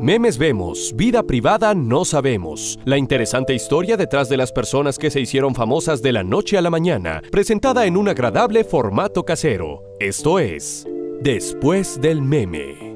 Memes vemos, vida privada no sabemos. La interesante historia detrás de las personas que se hicieron famosas de la noche a la mañana, presentada en un agradable formato casero. Esto es, Después del meme.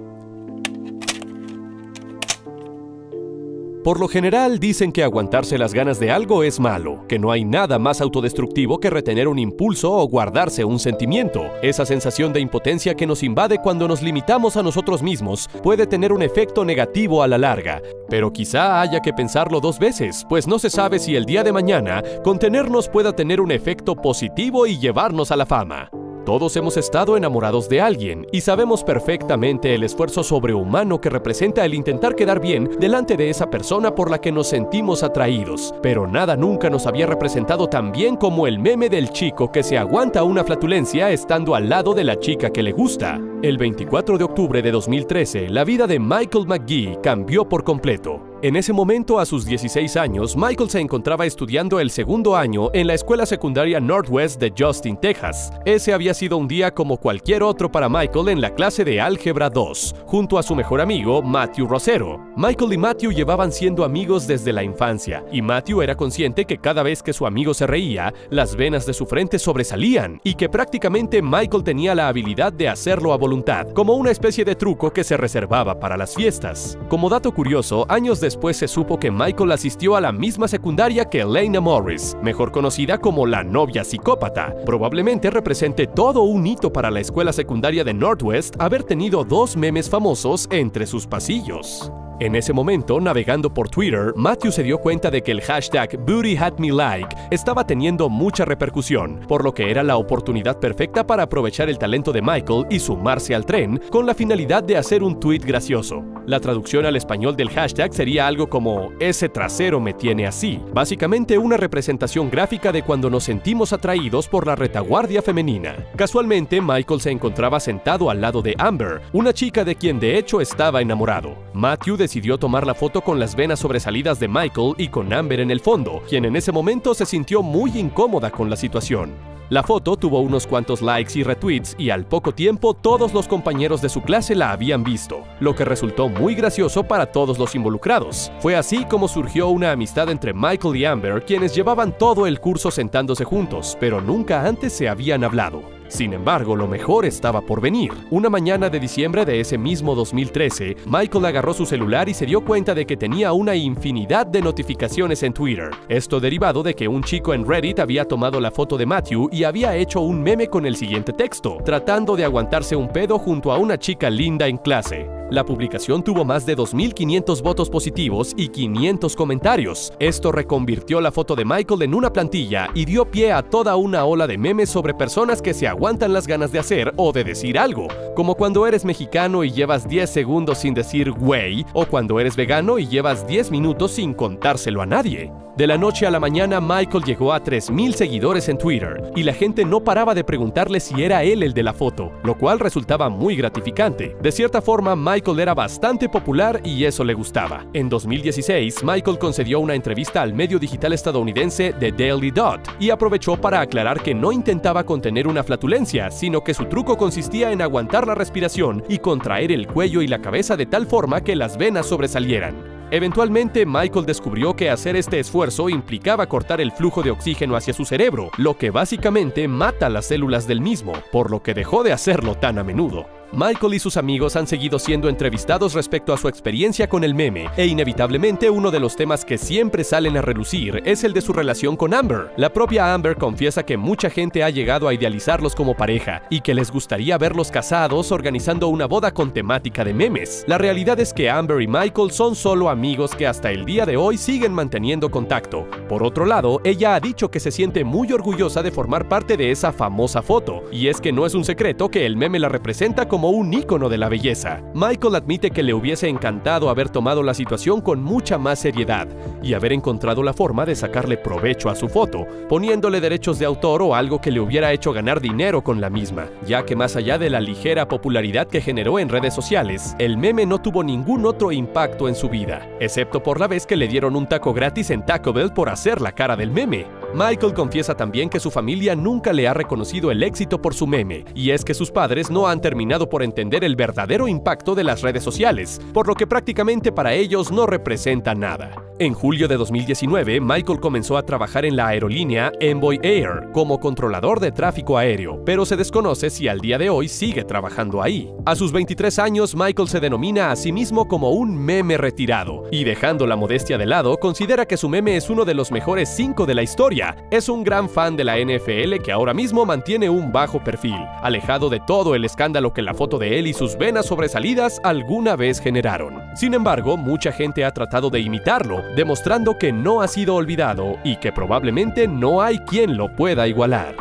Por lo general dicen que aguantarse las ganas de algo es malo, que no hay nada más autodestructivo que retener un impulso o guardarse un sentimiento. Esa sensación de impotencia que nos invade cuando nos limitamos a nosotros mismos puede tener un efecto negativo a la larga, pero quizá haya que pensarlo dos veces, pues no se sabe si el día de mañana contenernos pueda tener un efecto positivo y llevarnos a la fama. Todos hemos estado enamorados de alguien y sabemos perfectamente el esfuerzo sobrehumano que representa el intentar quedar bien delante de esa persona por la que nos sentimos atraídos, pero nada nunca nos había representado tan bien como el meme del chico que se aguanta una flatulencia estando al lado de la chica que le gusta. El 24 de octubre de 2013, la vida de Michael McGee cambió por completo. En ese momento, a sus 16 años, Michael se encontraba estudiando el segundo año en la escuela secundaria Northwest de Justin, Texas. Ese había sido un día como cualquier otro para Michael en la clase de Álgebra 2, junto a su mejor amigo, Matthew Rosero. Michael y Matthew llevaban siendo amigos desde la infancia, y Matthew era consciente que cada vez que su amigo se reía, las venas de su frente sobresalían, y que prácticamente Michael tenía la habilidad de hacerlo a voluntad, como una especie de truco que se reservaba para las fiestas. Como dato curioso, años después se supo que Michael asistió a la misma secundaria que Elena Morris, mejor conocida como la novia psicópata. Probablemente represente todo un hito para la escuela secundaria de Northwest haber tenido dos memes famosos entre sus pasillos. En ese momento, navegando por Twitter, Matthew se dio cuenta de que el hashtag BootyHadMeLike estaba teniendo mucha repercusión, por lo que era la oportunidad perfecta para aprovechar el talento de Michael y sumarse al tren con la finalidad de hacer un tweet gracioso. La traducción al español del hashtag sería algo como ese trasero me tiene así, básicamente una representación gráfica de cuando nos sentimos atraídos por la retaguardia femenina. Casualmente, Michael se encontraba sentado al lado de Amber, una chica de quien de hecho estaba enamorado. Matthew decidió tomar la foto con las venas sobresalidas de Michael y con Amber en el fondo, quien en ese momento se sintió muy incómoda con la situación. La foto tuvo unos cuantos likes y retweets y al poco tiempo todos los compañeros de su clase la habían visto, lo que resultó muy gracioso para todos los involucrados. Fue así como surgió una amistad entre Michael y Amber, quienes llevaban todo el curso sentándose juntos, pero nunca antes se habían hablado. Sin embargo, lo mejor estaba por venir. Una mañana de diciembre de ese mismo 2013, Michael agarró su celular y se dio cuenta de que tenía una infinidad de notificaciones en Twitter. Esto derivado de que un chico en Reddit había tomado la foto de Matthew y había hecho un meme con el siguiente texto, tratando de aguantarse un pedo junto a una chica linda en clase. La publicación tuvo más de 2.500 votos positivos y 500 comentarios. Esto reconvirtió la foto de Michael en una plantilla y dio pie a toda una ola de memes sobre personas que se aguantan las ganas de hacer o de decir algo, como cuando eres mexicano y llevas 10 segundos sin decir güey, o cuando eres vegano y llevas 10 minutos sin contárselo a nadie. De la noche a la mañana, Michael llegó a 3.000 seguidores en Twitter, y la gente no paraba de preguntarle si era él el de la foto, lo cual resultaba muy gratificante. De cierta forma, Michael era bastante popular y eso le gustaba. En 2016, Michael concedió una entrevista al medio digital estadounidense The Daily Dot, y aprovechó para aclarar que no intentaba contener una flatulencia, sino que su truco consistía en aguantar la respiración y contraer el cuello y la cabeza de tal forma que las venas sobresalieran. Eventualmente, Michael descubrió que hacer este esfuerzo implicaba cortar el flujo de oxígeno hacia su cerebro, lo que básicamente mata las células del mismo, por lo que dejó de hacerlo tan a menudo. Michael y sus amigos han seguido siendo entrevistados respecto a su experiencia con el meme, e inevitablemente uno de los temas que siempre salen a relucir es el de su relación con Amber. La propia Amber confiesa que mucha gente ha llegado a idealizarlos como pareja y que les gustaría verlos casados organizando una boda con temática de memes. La realidad es que Amber y Michael son solo amigos que hasta el día de hoy siguen manteniendo contacto. Por otro lado, ella ha dicho que se siente muy orgullosa de formar parte de esa famosa foto, y es que no es un secreto que el meme la representa como un ícono de la belleza. Michael admite que le hubiese encantado haber tomado la situación con mucha más seriedad y haber encontrado la forma de sacarle provecho a su foto, poniéndole derechos de autor o algo que le hubiera hecho ganar dinero con la misma, ya que más allá de la ligera popularidad que generó en redes sociales, el meme no tuvo ningún otro impacto en su vida, excepto por la vez que le dieron un taco gratis en Taco Bell por hacer la cara del meme. Michael confiesa también que su familia nunca le ha reconocido el éxito por su meme, y es que sus padres no han terminado por entender el verdadero impacto de las redes sociales, por lo que prácticamente para ellos no representa nada. En julio de 2019, Michael comenzó a trabajar en la aerolínea Envoy Air como controlador de tráfico aéreo, pero se desconoce si al día de hoy sigue trabajando ahí. A sus 23 años, Michael se denomina a sí mismo como un meme retirado, y dejando la modestia de lado, considera que su meme es uno de los mejores 5 de la historia. Es un gran fan de la NFL que ahora mismo mantiene un bajo perfil, alejado de todo el escándalo que la foto de él y sus venas sobresalidas alguna vez generaron. Sin embargo, mucha gente ha tratado de imitarlo, demostrando que no ha sido olvidado y que probablemente no hay quien lo pueda igualar.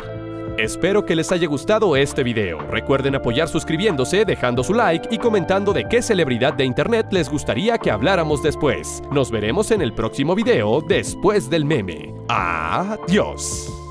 Espero que les haya gustado este video. Recuerden apoyar suscribiéndose, dejando su like y comentando de qué celebridad de internet les gustaría que habláramos después. Nos veremos en el próximo video después del meme. Adiós.